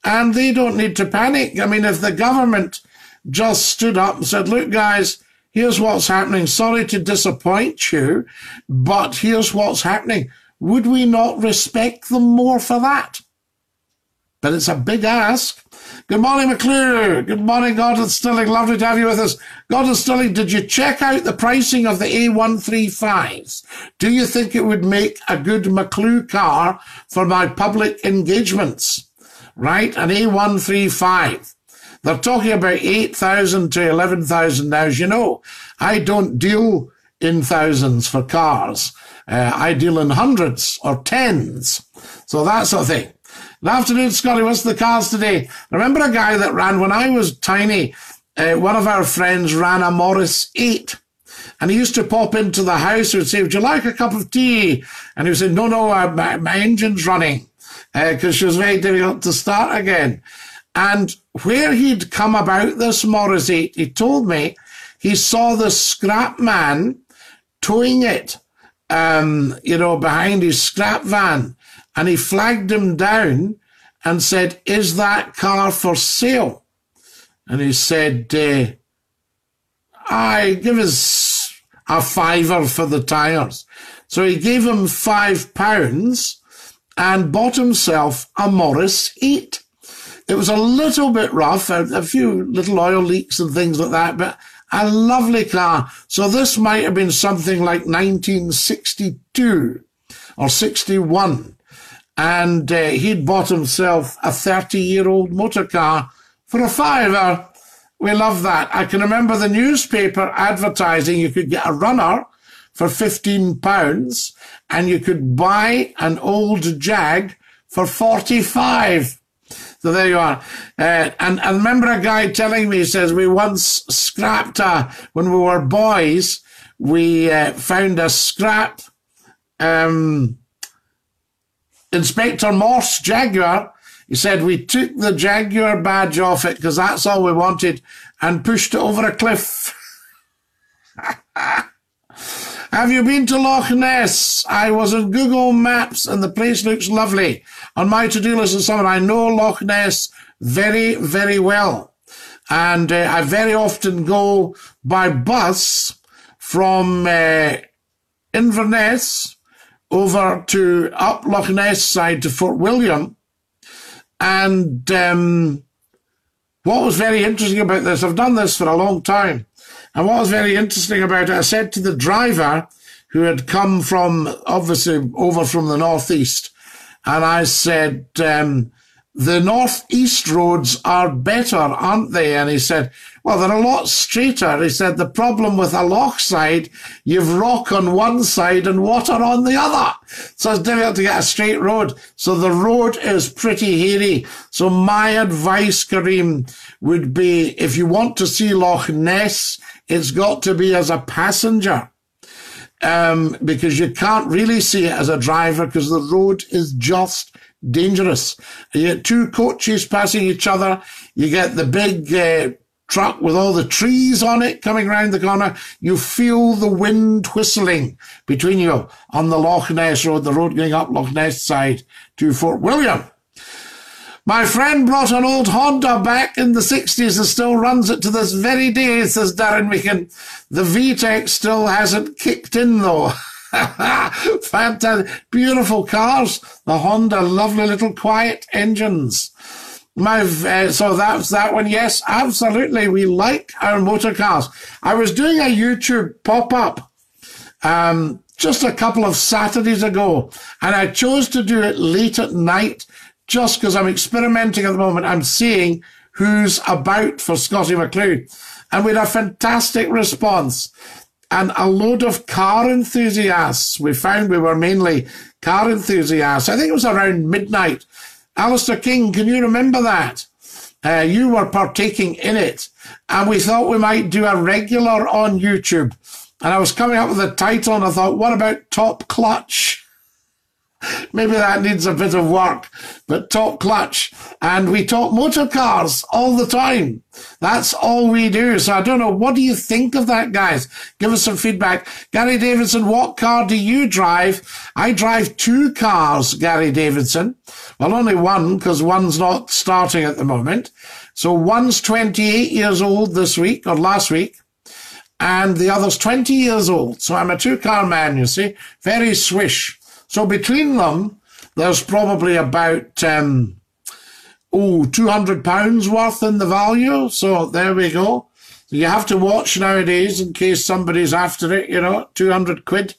And they don't need to panic. I mean, if the government just stood up and said, look, guys, here's what's happening. Sorry to disappoint you, but here's what's happening. Would we not respect them more for that? But it's a big ask. Good morning, McClue. Good morning, Gordon Stilling. Lovely to have you with us. Gordon Stilling, did you check out the pricing of the A135s? Do you think it would make a good McClue car for my public engagements? Right? An A135. They're talking about 8,000 to 11,000 now. As you know, I don't deal in thousands for cars. Uh, I deal in hundreds or tens. So that sort of thing. Good afternoon, Scottie. What's the cars today? Remember a guy that ran when I was tiny. Uh, one of our friends ran a Morris 8. And he used to pop into the house and say, Would you like a cup of tea? And he would say, No, no, uh, my, my engine's running. Because uh, she was very difficult to start again. And where he'd come about this Morris 8, he told me he saw the scrap man towing it, um, you know, behind his scrap van. And he flagged him down and said, Is that car for sale? And he said, uh, I give us a fiver for the tyres. So he gave him five pounds and bought himself a Morris 8. It was a little bit rough, a, a few little oil leaks and things like that, but a lovely car. So this might have been something like 1962 or 61. And uh, he'd bought himself a 30 year old motor car for a fiver. We love that. I can remember the newspaper advertising you could get a runner for 15 pounds and you could buy an old Jag for 45. So there you are. Uh, and I remember a guy telling me, he says, we once scrapped a, when we were boys, we uh, found a scrap um, Inspector Morse Jaguar. He said, we took the Jaguar badge off it because that's all we wanted and pushed it over a cliff. Have you been to Loch Ness? I was on Google Maps and the place looks lovely. On my to-do list this summer, I know Loch Ness very, very well. And uh, I very often go by bus from uh, Inverness over to up Loch Ness side to Fort William. And um, what was very interesting about this, I've done this for a long time, and what was very interesting about it, I said to the driver who had come from, obviously, over from the northeast, and I said, um, the northeast roads are better, aren't they? And he said, well, they're a lot straighter. He said, the problem with a loch side, you've rock on one side and water on the other. So it's difficult to get a straight road. So the road is pretty hairy. So my advice, Kareem, would be if you want to see Loch Ness, it's got to be as a passenger. Um, because you can't really see it as a driver because the road is just dangerous. You get two coaches passing each other. You get the big uh, truck with all the trees on it coming round the corner. You feel the wind whistling between you on the Loch Ness Road, the road going up Loch Ness side to Fort William. My friend brought an old Honda back in the 60s and still runs it to this very day, says Darren Meekin. The VTEC still hasn't kicked in though. Fantastic. Beautiful cars. The Honda, lovely little quiet engines. My, uh, so that's that one. Yes, absolutely. We like our motor cars. I was doing a YouTube pop up, um, just a couple of Saturdays ago, and I chose to do it late at night just because I'm experimenting at the moment. I'm seeing who's about for Scottie McClue. And we had a fantastic response and a load of car enthusiasts. We found we were mainly car enthusiasts. I think it was around midnight. Alistair King, can you remember that? Uh, you were partaking in it. And we thought we might do a regular on YouTube. And I was coming up with a title and I thought, what about Top Clutch? Maybe that needs a bit of work, but top clutch. And we talk motor cars all the time. That's all we do. So I don't know. What do you think of that, guys? Give us some feedback. Gary Davidson, what car do you drive? I drive two cars, Gary Davidson. Well, only one, because one's not starting at the moment. So one's 28 years old this week or last week and the other's 20 years old. So I'm a two car man, you see, very swish. So between them, there's probably about, um, oh, 200 pounds worth in the value. So there we go. You have to watch nowadays in case somebody's after it, you know, 200 quid.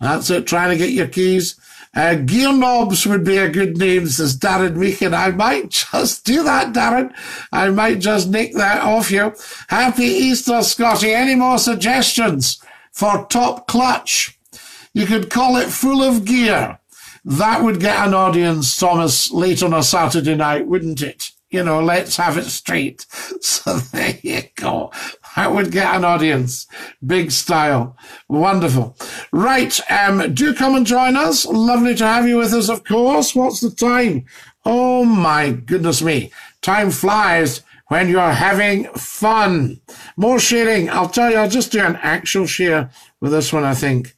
That's it, trying to get your keys. Uh, gear knobs would be a good name, says Darren Meekin. I might just do that, Darren. I might just nick that off you. Happy Easter, Scottie. Any more suggestions for top clutch? You could call it Full of Gear. That would get an audience, Thomas, late on a Saturday night, wouldn't it? You know, let's have it straight. So there you go. That would get an audience. Big style. Wonderful. Right. Um, do come and join us. Lovely to have you with us, of course. What's the time? Oh my goodness me. Time flies when you're having fun. More sharing. I'll tell you, I'll just do an actual share with this one, I think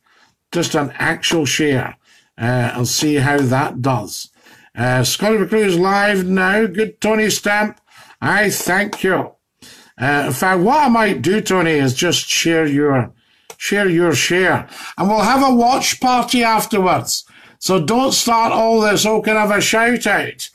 just an actual share uh, and see how that does. Uh, Scottie McClue's live now. Good Tony Stamp. I thank you. Uh, in fact, what I might do, Tony, is just share your share your share, and we'll have a watch party afterwards. So don't start all this. Oh, can I have a shout out?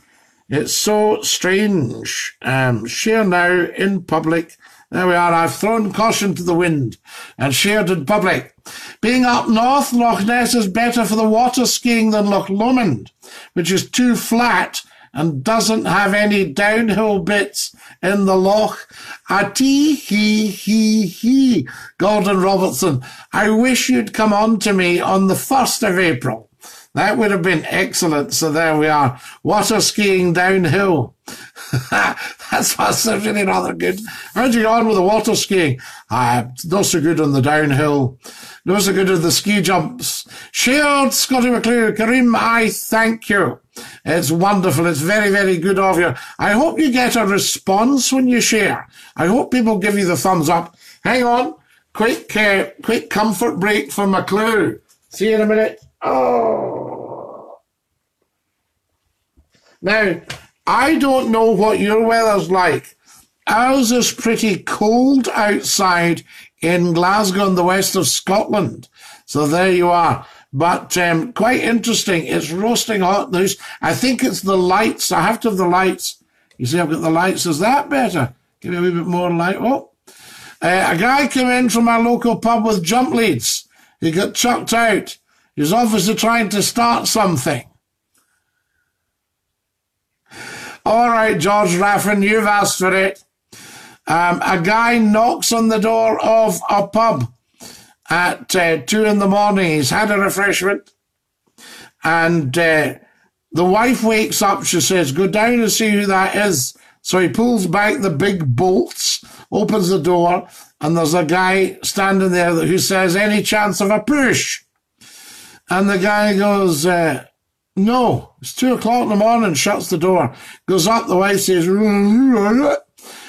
It's so strange. Um, share now in public. There we are. I've thrown caution to the wind and shared in public. Being up north, Loch Ness is better for the water skiing than Loch Lomond, which is too flat and doesn't have any downhill bits in the loch. A tee hee hee hee. Gordon Robertson, I wish you'd come on to me on the 1st of April. That would have been excellent. So there we are. Water skiing downhill. That's really rather good. How'd you get on with the water skiing? Uh, not so good on the downhill. Not so good at the ski jumps. Shared Scottie McClue. Kareem, I thank you. It's wonderful. It's very, very good of you. I hope you get a response when you share. I hope people give you the thumbs up. Hang on. Quick, uh, quick comfort break for McClue. See you in a minute. Oh. Now, I don't know what your weather's like. Ours is pretty cold outside in Glasgow in the west of Scotland. So there you are. But um, quite interesting. It's roasting hot news. I think it's the lights. I have to have the lights. You see, I've got the lights. Is that better? Give me a wee bit more light. Oh, uh, a guy came in from our local pub with jump leads. He got chucked out. He's obviously trying to start something. All right, George Raffin, you've asked for it. Um, a guy knocks on the door of a pub at uh, two in the morning. He's had a refreshment, and uh, the wife wakes up. She says, "Go down and see who that is." So he pulls back the big bolts, opens the door, and there's a guy standing there who says, "Any chance of a push?" And the guy goes, uh, "No, it's two o'clock in the morning." Shuts the door, goes up. The wife says,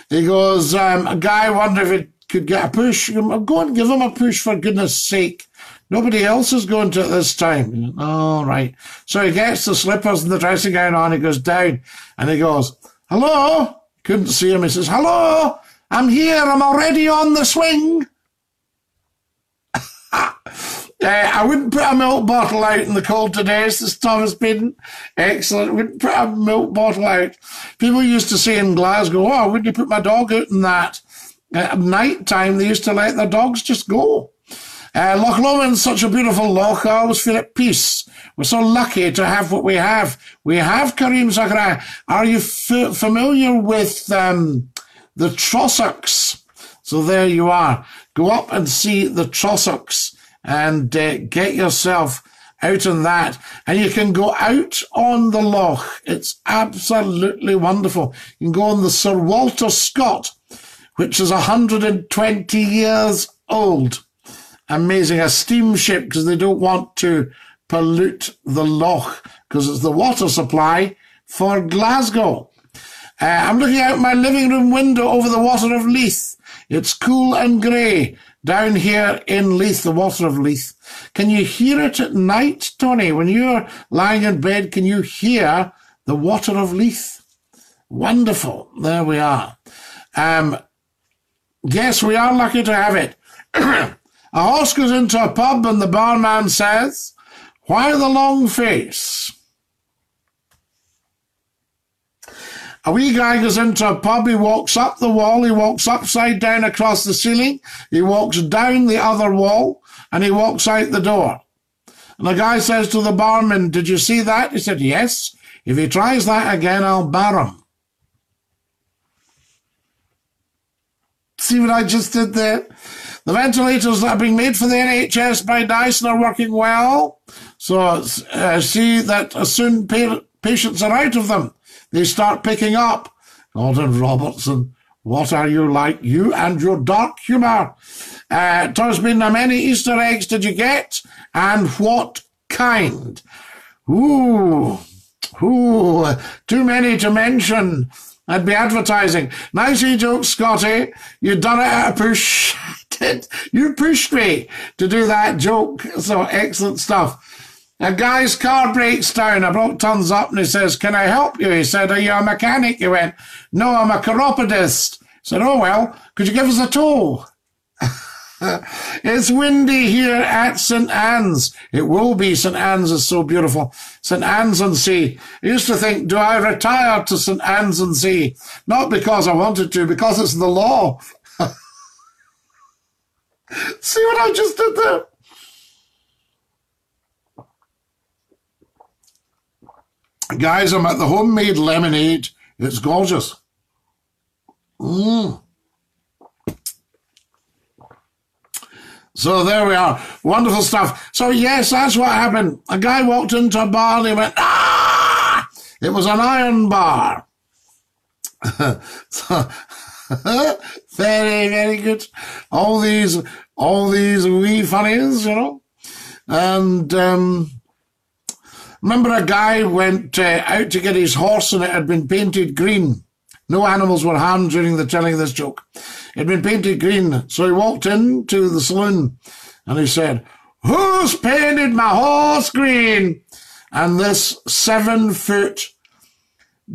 "He goes, um, a guy wonder if it could get a push. Go and give him a push for goodness sake. Nobody else is going to at this time. All right. So he gets the slippers and the dressing gown on. He goes down and he goes, hello. Couldn't see him. He says, hello. I'm here. I'm already on the swing. uh, I wouldn't put a milk bottle out in the cold today, says Thomas Peden. Excellent. Wouldn't put a milk bottle out. People used to say in Glasgow, oh, wouldn't you put my dog out in that? At night time, they used to let their dogs just go. Uh, Loch Lomond's such a beautiful loch. I always feel at peace. We're so lucky to have what we have. We have Kareem Zakaria. Are you f- familiar with um, the Trossachs? So there you are. Go up and see the Trossachs and uh, get yourself out on that. And you can go out on the loch. It's absolutely wonderful. You can go on the Sir Walter Scott which is 120 years old. Amazing. A steamship because they don't want to pollute the loch because it's the water supply for Glasgow. Uh, I'm looking out my living room window over the water of Leith. It's cool and grey down here in Leith, the water of Leith. Can you hear it at night, Tony? When you're lying in bed, can you hear the water of Leith? Wonderful. There we are. Um, Yes, we are lucky to have it. a horse goes into a pub and the barman says, Why the long face? A wee guy goes into a pub, he walks up the wall, he walks upside down across the ceiling, he walks down the other wall, and he walks out the door. And the guy says to the barman, Did you see that? He said, Yes. If he tries that again, I'll bar him. See what I just did there? The ventilators that are being made for the NHS by Dyson are working well. So uh, see that soon pa- patients are out of them, they start picking up. Gordon Robertson, what are you like? You and your dark humour. Uh, Torsbin, how many Easter eggs did you get? And what kind? Ooh, ooh, too many to mention. I'd be advertising. Nicely joke, Scottie. You done it at a push. you pushed me to do that joke. So excellent stuff. A guy's car breaks down. A bloke turns up and he says, Can I help you? He said, Are you a mechanic? He went, No, I'm a chiropodist. He said, Oh, well, could you give us a tow? it's windy here at St. Anne's. It will be. St. Anne's is so beautiful. St. Anne's on Sea. I used to think, do I retire to St. Anne's on Sea? Not because I wanted to, because it's the law. See what I just did there? Guys, I'm at the homemade lemonade. It's gorgeous. Mmm. So there we are. Wonderful stuff. So yes, that's what happened. A guy walked into a bar and he went, ah! It was an iron bar. so, very, very good. All these, all these wee funnies, you know. And, um, remember a guy went uh, out to get his horse and it had been painted green. No animals were harmed during the telling of this joke. It had been painted green. So he walked into the saloon and he said, Who's painted my horse green? And this seven foot,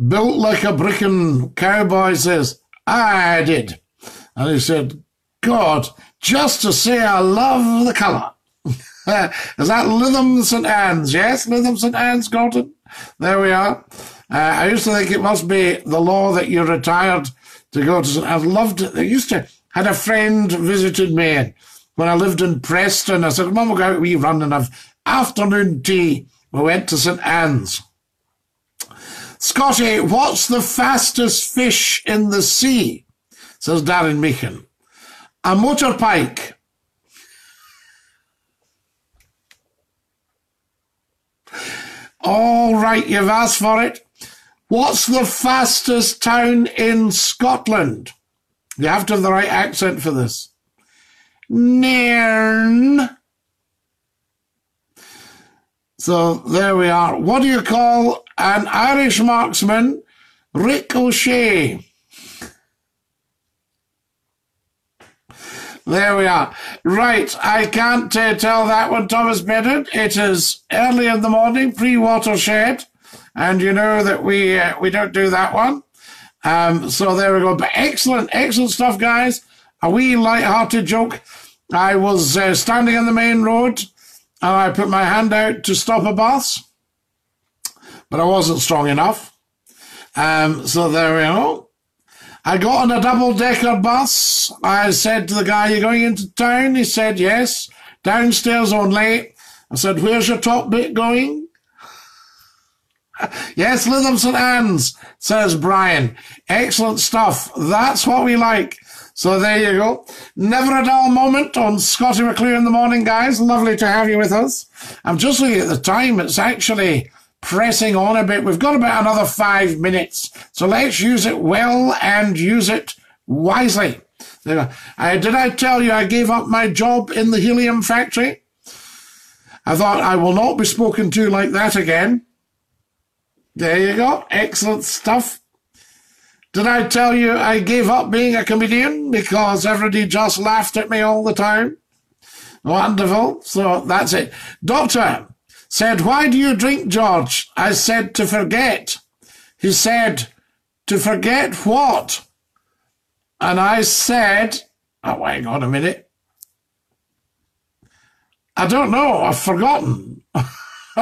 built like a brickin' cowboy says, I did. And he said, God, just to say I love the colour. Is that Lytham St Anne's? Yes, Lytham St Anne's, Gordon. There we are. Uh, I used to think it must be the law that you're retired to go to. St. Anne. I loved it. I used to had a friend visited me when I lived in Preston. I said, "Mum, we'll go out we run and have afternoon tea." We went to St Anne's. Scottie, what's the fastest fish in the sea? Says Darren Meehan. A motor pike. All right, you've asked for it. What's the fastest town in Scotland? You have to have the right accent for this. Nairn. So there we are. What do you call an Irish marksman? Ricochet. There we are. Right, I can't uh, tell that one, Thomas Bennett. It is early in the morning, pre-watershed, and you know that we uh, we don't do that one. Um, so there we go. But excellent, excellent stuff, guys. A wee light-hearted joke. I was uh, standing on the main road, and I put my hand out to stop a bus, but I wasn't strong enough. Um, so there we go. I got on a double decker bus. I said to the guy, You're going into town? He said, Yes. Downstairs only. I said, Where's your top bit going? yes, Lytham St Anne's, says Brian. Excellent stuff. That's what we like. So there you go. Never a dull moment on Scottie McClue in the morning, guys. Lovely to have you with us. I'm just looking at the time. It's actually pressing on a bit. We've got about another five minutes. So let's use it well and use it wisely. Uh, did I tell you I gave up my job in the helium factory? I thought I will not be spoken to like that again. There you go. Excellent stuff. Did I tell you I gave up being a comedian because everybody just laughed at me all the time? Wonderful. So that's it. Doctor, said, Why do you drink, George? I said, To forget. He said, To forget what? And I said, Oh, hang on a minute. I don't know. I've forgotten.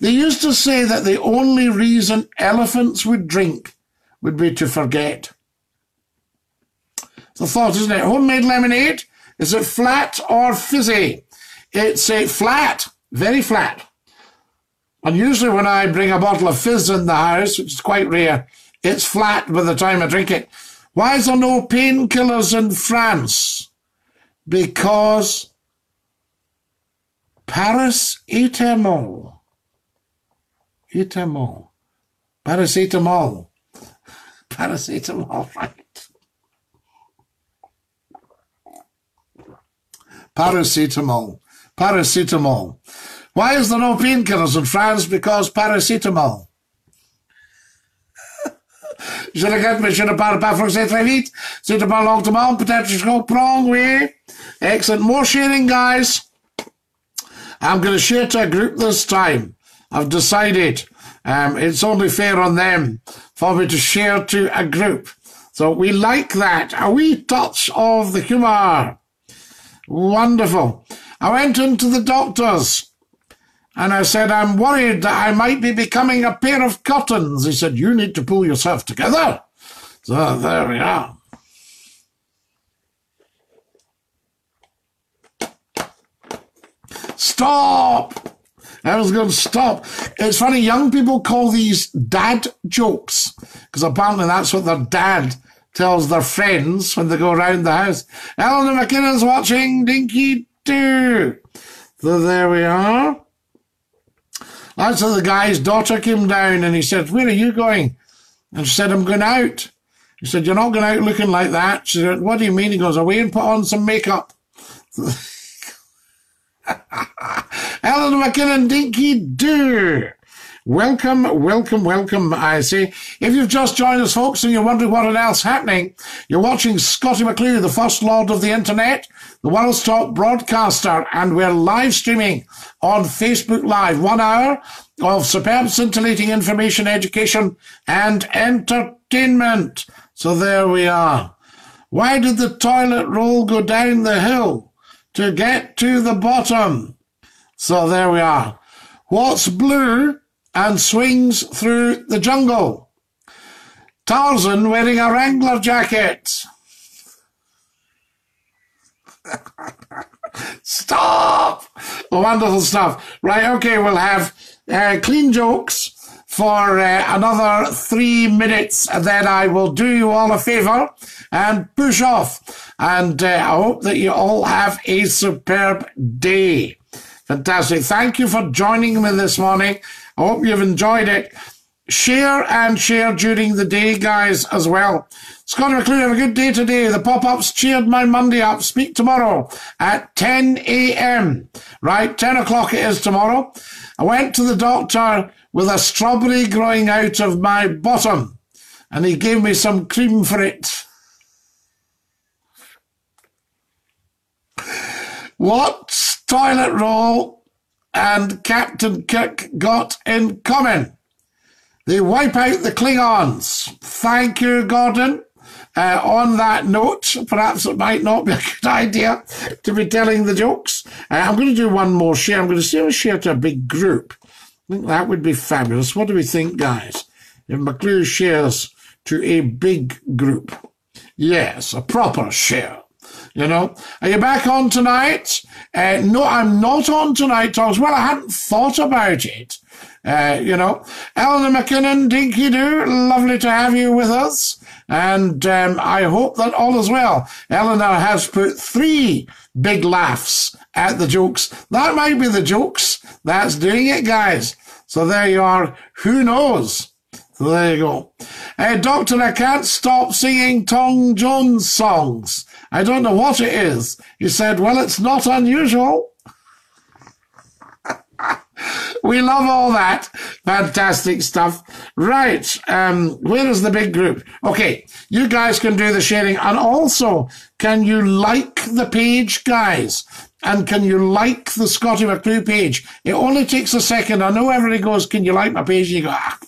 they used to say that the only reason elephants would drink would be to forget. The thought, isn't it? Homemade lemonade. Is it flat or fizzy? It's a flat, very flat. And usually when I bring a bottle of fizz in the house, which is quite rare, it's flat by the time I drink it. Why is there no painkillers in France? Because paracetamol. Etamol. Paracetamol. Paracetamol, right. Paracetamol. Paracetamol. Why is there no painkillers in France? Because paracetamol. Je regrette, je ne parle pas français très vite. C'est un peu lentement. Peut-être je comprends, oui. Excellent. More sharing, guys. I'm going to share to a group this time. I've decided um, it's only fair on them for me to share to a group. So we like that. A wee touch of the humour. Wonderful. I went into the doctor's and I said, I'm worried that I might be becoming a pair of curtains. He said, You need to pull yourself together. So there we are. Stop! I was going to stop. It's funny, young people call these dad jokes because apparently that's what their dad tells their friends when they go around the house. Eleanor McKinnon's watching Dinky Doo. So there we are. How the guy's daughter came down and he said, Where are you going? And she said, I'm going out. He said, You're not going out looking like that. She said, What do you mean? He goes, Away and put on some makeup. Alan McKinnon, dinky doo. Welcome, welcome, welcome, I say. If you've just joined us, folks, and you're wondering what else happening, you're watching Scottie McClue, the first lord of the internet, the world's top broadcaster, and we're live streaming on Facebook Live. One hour of superb, scintillating information, education, and entertainment. So there we are. Why did the toilet roll go down the hill? To get to the bottom. So there we are. What's blue and swings through the jungle? Tarzan wearing a Wrangler jacket. Stop! Wonderful stuff. Right, okay, we'll have uh, clean jokes for uh, another three minutes. And then I will do you all a favour and push off. And uh, I hope that you all have a superb day. Fantastic. Thank you for joining me this morning. I hope you've enjoyed it. Share and share during the day, guys, as well. Scott McClue, have a good day today. The pop-ups cheered my Monday up. Speak tomorrow at 10 a.m. Right, 10 o'clock it is tomorrow. I went to the doctor with a strawberry growing out of my bottom, and he gave me some cream for it. What toilet roll and Captain Kirk got in common? They wipe out the Klingons. Thank you, Gordon. Uh, on that note, perhaps it might not be a good idea to be telling the jokes. Uh, I'm going to do one more share. I'm going to share a share to a big group. I think that would be fabulous. What do we think, guys? If McClue shares to a big group. Yes, a proper share. You know, are you back on tonight? Uh, no, I'm not on tonight, Thomas. Well, I hadn't thought about it. Uh, you know, Eleanor McKinnon, Dinky Doo, lovely to have you with us. And um, I hope that all is well. Eleanor has put three big laughs at the jokes. That might be the jokes. That's doing it, guys. So there you are. Who knows? So there you go. Uh, Doctor, I can't stop singing Tom Jones songs. I don't know what it is. He said, well, it's not unusual. we love all that. Fantastic stuff. Right. Um, where is the big group? Okay. You guys can do the sharing. And also, can you like the page, guys? And can you like the Scottie McClue page? It only takes a second. I know everybody goes, can you like my page? And you go, ah.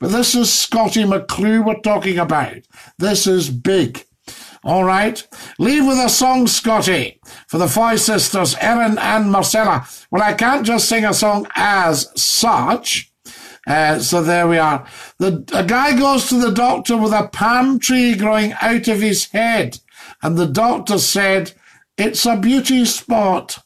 But this is Scottie McClue we're talking about. This is big. All right. Leave with a song, Scottie, for the five sisters, Erin and Marcella. Well, I can't just sing a song as such. Uh, so there we are. The, a guy goes to the doctor with a palm tree growing out of his head. And the doctor said, it's a beauty spot.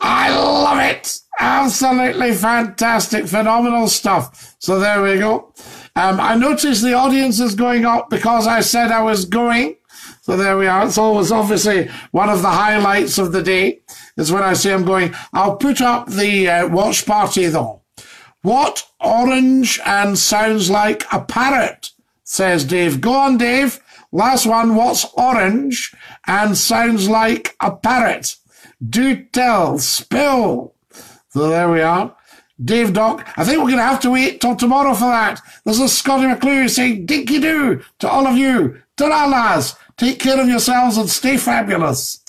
I love it. Absolutely fantastic, phenomenal stuff. So there we go. Um, I noticed the audience is going up because I said I was going. So there we are. It's always obviously one of the highlights of the day is when I say I'm going. I'll put up the uh, watch party though. What orange and sounds like a parrot, says Dave. Go on, Dave. Last one. What's orange and sounds like a parrot? Do tell. Spill. So there we are. Dave Doc, I think we're going to have to wait till tomorrow for that. This is Scottie McClue saying dinky doo to all of you. Ta-ra, lads. Take care of yourselves and stay fabulous.